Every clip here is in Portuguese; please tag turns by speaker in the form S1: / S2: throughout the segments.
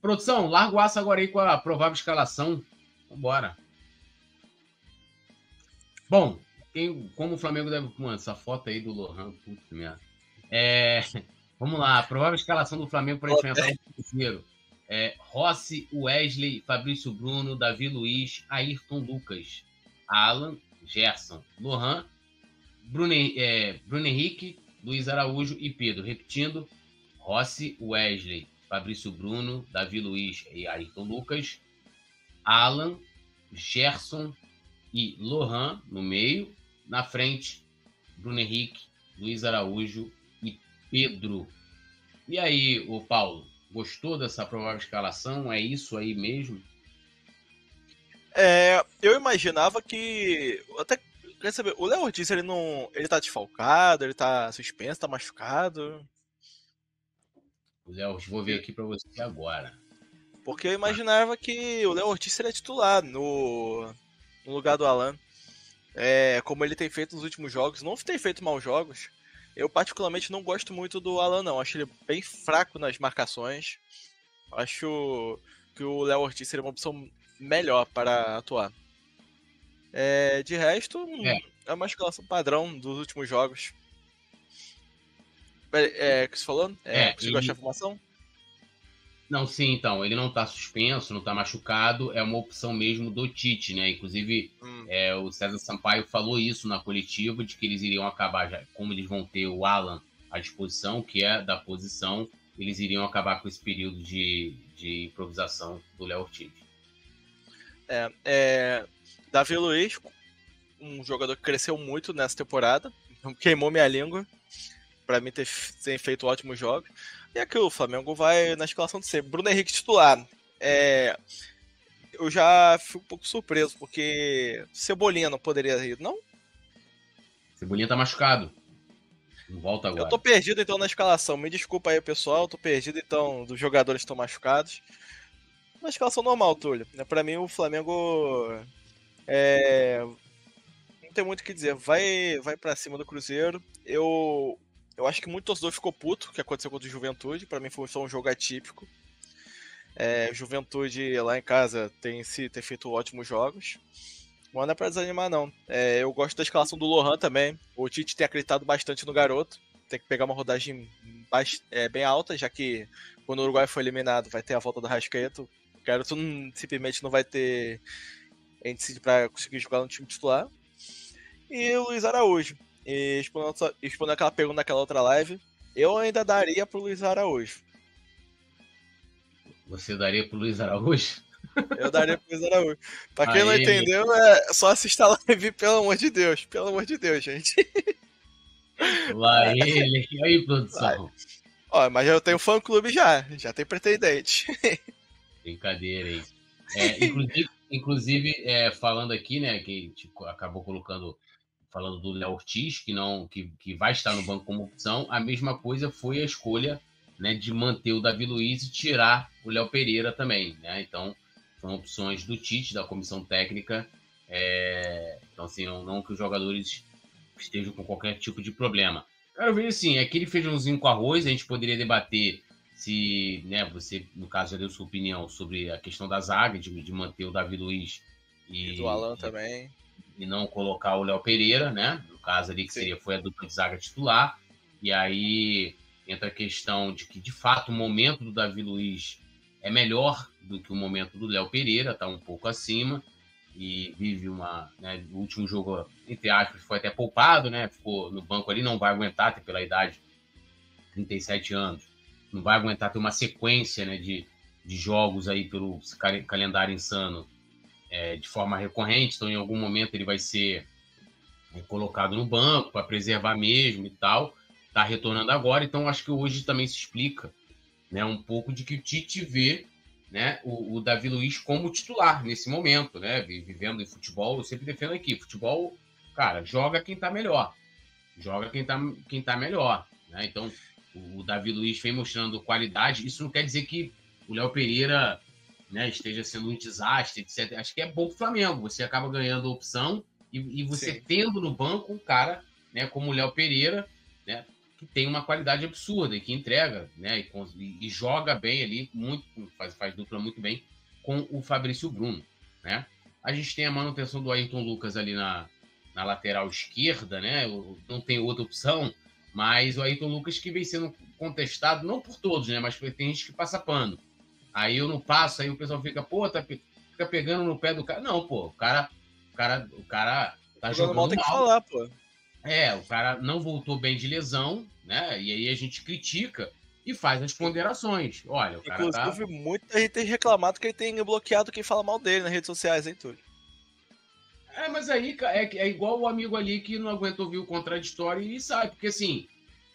S1: Produção, larga o aço agora aí com a provável escalação. Vambora. Bom, quem, como o Flamengo deve. Mano, essa foto aí do Lohan, puta merda. É, vamos lá, provável escalação do Flamengo para enfrentar o Cruzeiro. É, Rossi, Wesley, Fabrício Bruno, Davi Luiz, Ayrton Lucas, Alan, Gerson, Lohan, Bruno, é, Bruno Henrique, Luiz Araújo e Pedro. Repetindo, Rossi, Wesley, Fabrício Bruno, Davi Luiz e Ayrton Lucas, Alan, Gerson e Lohan no meio, na frente, Bruno Henrique, Luiz Araújo e Pedro. E aí, o Paulo, gostou dessa provável escalação? É isso aí mesmo?
S2: É, eu imaginava que. Até quer saber, o Léo Ortiz ele não. Ele tá desfalcado, ele tá suspenso, tá machucado.
S1: Léo, vou ver aqui para você agora.
S2: Porque eu imaginava que o Léo Ortiz seria titular no, no lugar do Alan. É, como ele tem feito nos últimos jogos, não tem feito maus jogos. Eu particularmente não gosto muito do Alan, não. Acho ele bem fraco nas marcações. Acho que o Léo Ortiz seria uma opção melhor para atuar. É, de resto, é. é uma escalação padrão dos últimos jogos. É, que você falou? É, é conseguiu ele... achar a formação?
S1: Não, sim, então. Ele não está suspenso, não está machucado. É uma opção mesmo do Tite, né? Inclusive, hum. é, o César Sampaio falou isso na coletiva, de que eles iriam acabar, já, como eles vão ter o Alan à disposição, que é da posição, eles iriam acabar com esse período de, de improvisação do Léo Ortiz.
S2: É, é, Davi Luiz, um jogador que cresceu muito nessa temporada, queimou minha língua para mim ter, ter feito ótimos jogos. E aqui o Flamengo vai na escalação de ser Bruno Henrique titular. É, eu já fico um pouco surpreso, porque Cebolinha não poderia ir, não?
S1: Cebolinha tá machucado. Não volta agora.
S2: Eu tô perdido então na escalação. Me desculpa aí, pessoal. Eu tô perdido então dos jogadores que estão machucados. Na escalação normal, Túlio. Para mim, o Flamengo é... não tem muito o que dizer. Vai, vai para cima do Cruzeiro. Eu eu acho que muito torcedor ficou puto que aconteceu contra o Juventude. Para mim foi só um jogo atípico. É, Juventude lá em casa tem, se, tem feito ótimos jogos. Mas não é pra desanimar, não. É, eu gosto da escalação do Lohan também. O Tite tem acreditado bastante no garoto. Tem que pegar uma rodagem é, bem alta, já que quando o Uruguai foi eliminado vai ter a volta do Rascaeta. O garoto não, simplesmente não vai ter índice para conseguir jogar no time titular. E o Luiz Araújo. E respondendo, respondendo aquela pergunta naquela outra live, eu ainda daria pro Luiz Araújo.
S1: Você daria pro Luiz Araújo?
S2: Eu daria pro Luiz Araújo. Pra quem Aí, não entendeu, é só assistir a live, pelo amor de Deus. Pelo amor de Deus, gente.
S1: Lá ele. E aí, produção?
S2: Ó, mas eu tenho fã clube já. Já tem pretendente.
S1: Brincadeira aí. É, inclusive, inclusive é, falando aqui, né, que tipo, acabou colocando falando do Léo Ortiz, que não que, que vai estar no banco como opção, a mesma coisa foi a escolha né, de manter o Davi Luiz e tirar o Léo Pereira também. Né? Então, são opções do Tite, da comissão técnica. É... Então, assim, não, não, que os jogadores estejam com qualquer tipo de problema. Quero ver assim, aquele feijãozinho com arroz, a gente poderia debater se, né, você, no caso, já deu sua opinião sobre a questão da zaga, de, de manter o Davi Luiz
S2: e, e do Alan também
S1: e não colocar o Léo Pereira, né? No caso ali que seria foi a dupla de zaga titular. E aí entra a questão de que de fato o momento do Davi Luiz é melhor do que o momento do Léo Pereira, tá um pouco acima e vive uma, né, o último jogo entre aspas foi até poupado, né? Ficou no banco ali, não vai aguentar até pela idade 37 anos. Não vai aguentar ter uma sequência, né, de, de jogos aí pelo calendário insano é, de forma recorrente, então em algum momento ele vai ser é, colocado no banco para preservar mesmo e tal. Está retornando agora, então acho que hoje também se explica né, um pouco de que o Tite vê né, o, o, Davi Luiz como titular nesse momento, né? Vivendo em futebol, eu sempre defendo aqui, futebol, cara, joga quem está melhor. Joga quem está quem tá melhor. Né? Então, o, o Davi Luiz vem mostrando qualidade. Isso não quer dizer que o Léo Pereira né, esteja sendo um desastre, etc. Acho que é bom para o Flamengo. Você acaba ganhando opção e, e você Sim. tendo no banco um cara né, como o Léo Pereira, né, que tem uma qualidade absurda e que entrega, né? E, e joga bem ali, muito, faz, faz dupla muito bem com o Fabrício Bruno, né? A gente tem a manutenção do Ayrton Lucas ali na, na lateral esquerda, né? Não tem outra opção, mas o Ayrton Lucas que vem sendo contestado, não por todos, né? Mas tem gente que passa pano. Aí eu não passo, aí o pessoal fica, pô, tá, fica pegando no pé do cara. Não, pô, o cara, o cara, o cara tá jogando mal.
S2: tem que falar, pô.
S1: É, o cara não voltou bem de lesão, né? E aí a gente critica e faz as ponderações. Olha, o cara tá
S2: Inclusive, tá... muita gente tem reclamado que ele tem bloqueado quem fala mal dele nas redes sociais, hein, Túlio?
S1: É, mas aí é, é igual o amigo ali que não aguenta ouvir o contraditório e sai, porque assim,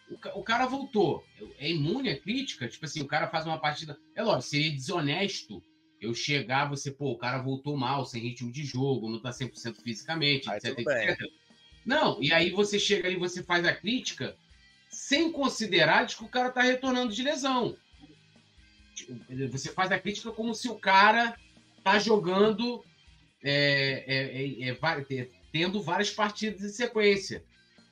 S1: o, o cara voltou. É imune à crítica? Tipo assim, o cara faz uma partida. É lógico, seria desonesto eu chegar, você, pô, o cara voltou mal, sem ritmo de jogo, não tá 100% fisicamente, etc, etc. Não, e aí você chega ali, você faz a crítica sem considerar que o cara tá retornando de lesão. Você faz a crítica como se o cara tá jogando, é, é, é, é tendo várias partidas em sequência.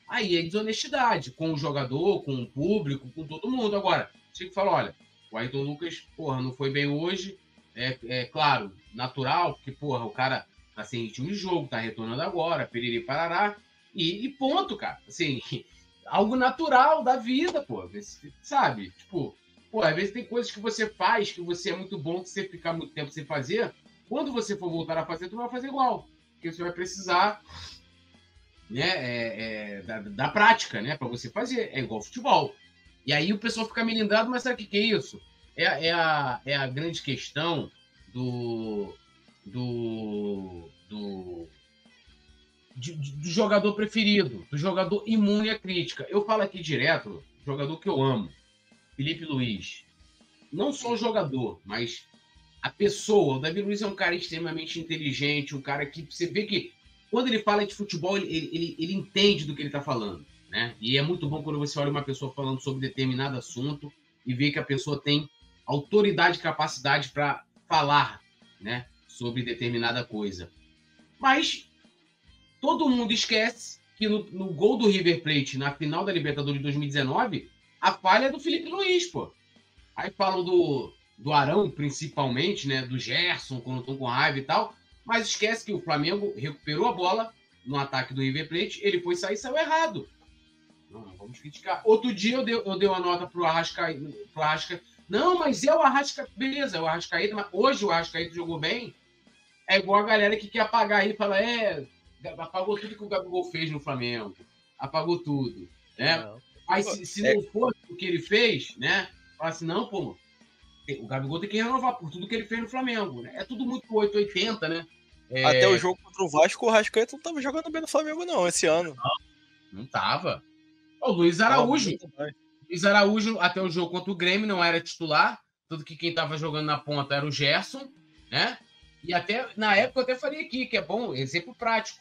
S1: Aí é desonestidade com o jogador, com o público, com todo mundo. Agora, tinha que falar, olha, o Ayrton Lucas, porra, não foi bem hoje. É, é claro, natural, porque, porra, o cara tá sem ritmo de jogo, tá retornando agora, periri parará. E, e ponto, cara. Assim, algo natural da vida, pô. Sabe? Tipo, pô, às vezes tem coisas que você faz que você é muito bom que você ficar muito tempo sem fazer. Quando você for voltar a fazer, tu vai fazer igual. Porque você vai precisar né, é, é, da, da, prática, né, para você fazer. É igual futebol. E aí o pessoal fica melindrado, mas sabe o que, que é isso? É, é, a, é a grande questão do. do. do. De, de, do jogador preferido, do jogador imune à crítica. Eu falo aqui direto, jogador que eu amo, Felipe Luiz. Não só o jogador, mas a pessoa. O Davi Luiz é um cara extremamente inteligente, um cara que você vê que quando ele fala de futebol, ele, ele, ele entende do que ele está falando. Né? E é muito bom quando você olha uma pessoa falando sobre determinado assunto e vê que a pessoa tem autoridade e capacidade para falar né, sobre determinada coisa. Mas todo mundo esquece que no, no, gol do River Plate na final da Libertadores de 2019, a falha é do Felipe Luiz, pô. Aí falam do, do Arão, principalmente, né? Do Gerson, quando estão com raiva e tal. Mas esquece que o Flamengo recuperou a bola no ataque do River Plate, ele foi sair e saiu errado. Não, não vamos criticar. Outro dia eu dei, eu dei uma nota pro Arrasca, pro Arrasca. Não, mas é o Arrasca. Beleza, é o Arrascaíta, mas hoje o Arrascaíta jogou bem. É igual a galera que quer apagar aí e fala: é, apagou tudo que o Gabigol fez no Flamengo. Apagou tudo. Né? Não. Mas se, se é... não fosse o que ele fez, né? Fala assim: não, pô, o Gabigol tem que renovar por tudo que ele fez no Flamengo. Né? É tudo muito 880, né? É...
S2: Até o jogo contra o Vasco, o Rascaeta não tava jogando bem no Flamengo, não, esse ano.
S1: Não, não tava. O Luiz Araújo. Luiz Araújo, até o jogo contra o Grêmio, não era titular. Tudo que quem tava jogando na ponta era o Gerson, né? E até, na época, eu até falei aqui, que é bom, exemplo prático.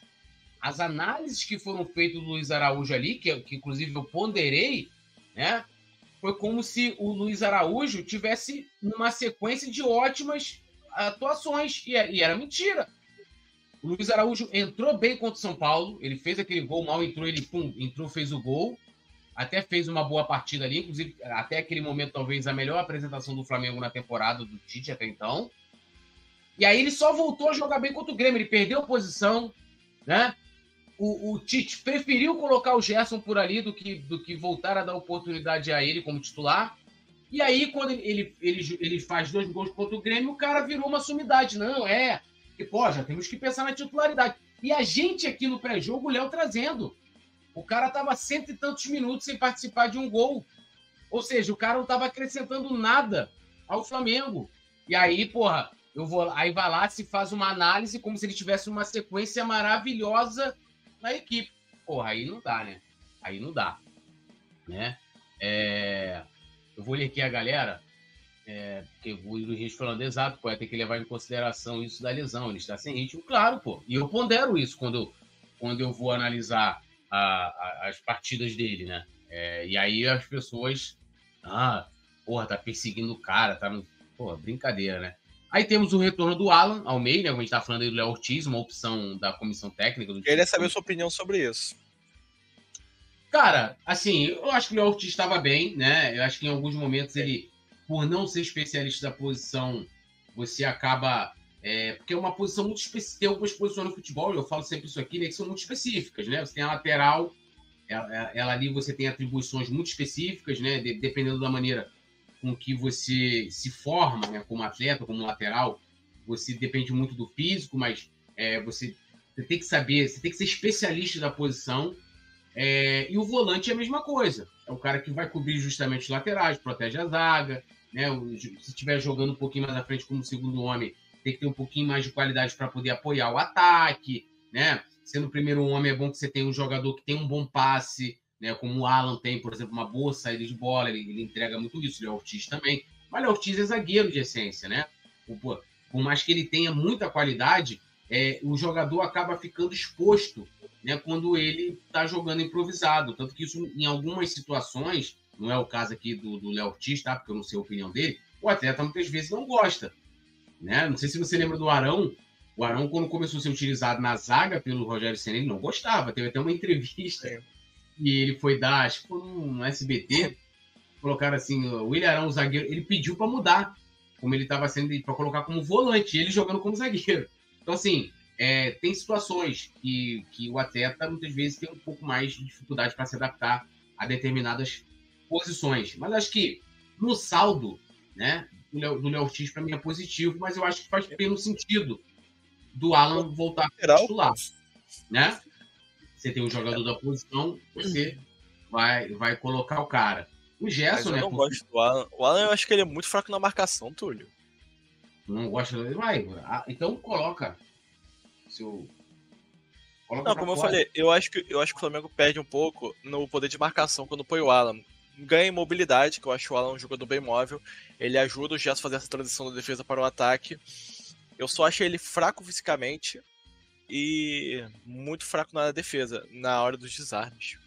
S1: As análises que foram feitas do Luiz Araújo ali, que, que inclusive eu ponderei, né? Foi como se o Luiz Araújo tivesse numa sequência de ótimas atuações. E, é, era mentira. O Luiz Araújo entrou bem contra o São Paulo. Ele fez aquele gol, mal entrou, ele pum, entrou, fez o gol. Até fez uma boa partida ali, inclusive, até aquele momento, talvez a melhor apresentação do Flamengo na temporada do Tite até então. E aí ele só voltou a jogar bem contra o Grêmio. Ele perdeu posição, né? O, o, Tite preferiu colocar o Gerson por ali do que, do que voltar a dar oportunidade a ele como titular. E aí, quando ele, ele, ele faz dois gols contra o Grêmio, o cara virou uma sumidade. Não, é. E, pô, já temos que pensar na titularidade. E a gente aqui no pré-jogo, o Léo trazendo. O cara tava cento e tantos minutos sem participar de um gol. Ou seja, o cara não tava acrescentando nada ao Flamengo. E aí, porra, eu vou aí vai lá se faz uma análise como se ele tivesse uma sequência maravilhosa na equipe. Porra, aí não dá, né? Aí não dá. Né? É... Eu vou ler aqui a galera, é... porque o Luiz falando exato, pô, tem que levar em consideração isso da lesão. Ele está sem ritmo, claro, pô. E eu pondero isso quando quando eu vou analisar a, a, as partidas dele, né? É... E aí as pessoas. Ah, porra, tá perseguindo o cara, tá no. Pô, brincadeira, né? Aí temos o retorno do Alan Almeida, como a gente está falando aí do Léo Ortiz, uma opção da comissão técnica. Do
S2: Queria saber a sua opinião sobre isso.
S1: Cara, assim, eu acho que o Léo Ortiz estava bem, né? Eu acho que em alguns momentos ele, por não ser especialista da posição, você acaba. É, porque é uma posição muito específica. Tem algumas posições no futebol, eu falo sempre isso aqui, né? Que são muito específicas, né? Você tem a lateral, ela, ela ali você tem atribuições muito específicas, né? De, dependendo da maneira com que você se forma, né? Como atleta, como lateral, você depende muito do físico, mas é, você, você tem que saber, você tem que ser especialista da posição. É, e o volante é a mesma coisa. É o cara que vai cobrir justamente os laterais, protege a zaga. Né? Se estiver jogando um pouquinho mais à frente como segundo homem, tem que ter um pouquinho mais de qualidade para poder apoiar o ataque. Né? Sendo o primeiro homem, é bom que você tenha um jogador que tem um bom passe, né? como o Alan tem, por exemplo, uma boa saída de bola, ele, ele entrega muito isso. O Léo Ortiz também. Mas o Ortiz é zagueiro de essência, né? Por, por mais que ele tenha muita qualidade, é, o jogador acaba ficando exposto né, quando ele está jogando improvisado. Tanto que isso, em algumas situações, não é o caso aqui do Léo Ortiz, tá? Porque eu não sei a opinião dele, o atleta muitas vezes não gosta. Né? Não sei se você lembra do Arão. O Arão, quando começou a ser utilizado na zaga pelo Rogério Senna, ele não gostava. Teve até uma entrevista é. E ele foi dar, acho que foi no SBT, colocaram assim, o William Arão, o zagueiro, ele pediu para mudar, como ele estava sendo, para colocar como volante, ele jogando como zagueiro. Então, assim, é, tem situações que, que o atleta muitas vezes tem um pouco mais de dificuldade para se adaptar a determinadas posições. Mas acho que no saldo, né, do Léo Ortiz para mim é positivo, mas eu acho que faz pelo sentido do Alan voltar a titular, né? Você tem um jogador da posição, você vai, vai colocar o cara. O Gerson,
S2: né?
S1: Eu
S2: não gosto do Alan. O Alan eu acho que ele é muito fraco na marcação, Túlio.
S1: Não gosta dele? Vai, ah, então coloca seu.
S2: Coloca não, como eu falei, eu acho, que, eu acho que o Flamengo perde um pouco no poder de marcação quando põe o Alan. Ganha em mobilidade, que eu acho o Alan um jogador bem móvel. Ele ajuda o Gerson a fazer essa transição da defesa para o ataque. Eu só acho ele fraco fisicamente e muito fraco na defesa, na hora dos desarmes.